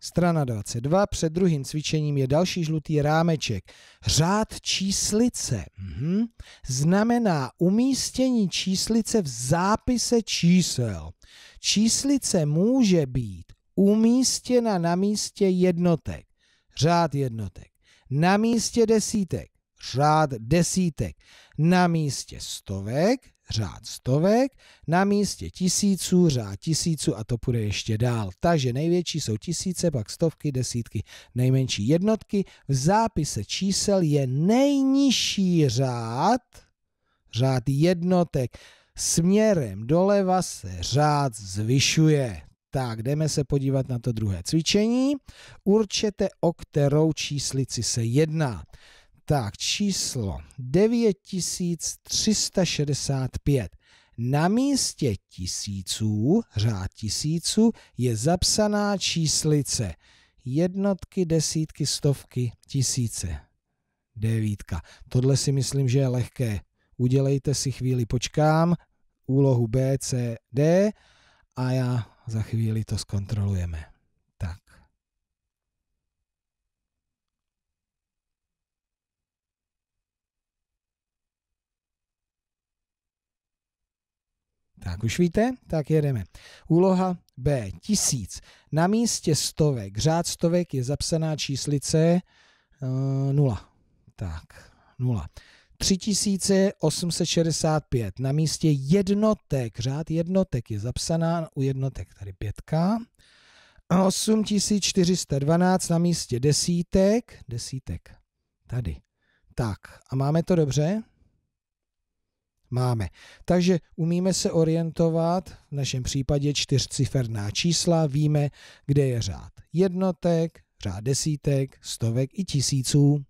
Strana 22, před druhým cvičením je další žlutý rámeček. Řád číslice mhm. znamená umístění číslice v zápise čísel. Číslice může být umístěna na místě jednotek, řád jednotek, na místě desítek, řád desítek, na místě stovek, řád stovek, na místě tisíců, řád tisíců a to půjde ještě dál. Takže největší jsou tisíce, pak stovky, desítky, nejmenší jednotky. V zápise čísel je nejnižší řád, řád jednotek. Směrem doleva se řád zvyšuje. Tak, jdeme se podívat na to druhé cvičení. Určete, o kterou číslici se jedná. Tak, číslo 9365. Na místě tisíců, řád tisíců, je zapsaná číslice. Jednotky, desítky, stovky, tisíce. Devítka. Tohle si myslím, že je lehké. Udělejte si chvíli, počkám, úlohu B, C, D a já za chvíli to zkontrolujeme. Tak. Tak už víte? Tak jedeme. Úloha B. Tisíc. Na místě stovek. Řád stovek je zapsaná číslice uh, nula. Tak, nula. 3865. Na místě jednotek, řád jednotek je zapsaná u jednotek, tady pětka. 8412 na místě desítek, desítek, tady. Tak, a máme to dobře? Máme. Takže umíme se orientovat, v našem případě čtyřciferná čísla, víme, kde je řád jednotek, řád desítek, stovek i tisíců.